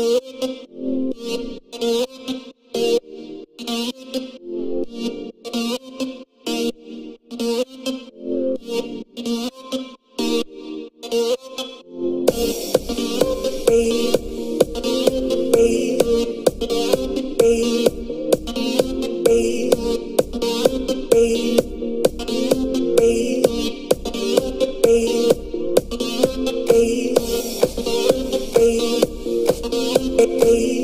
Eh, Hey.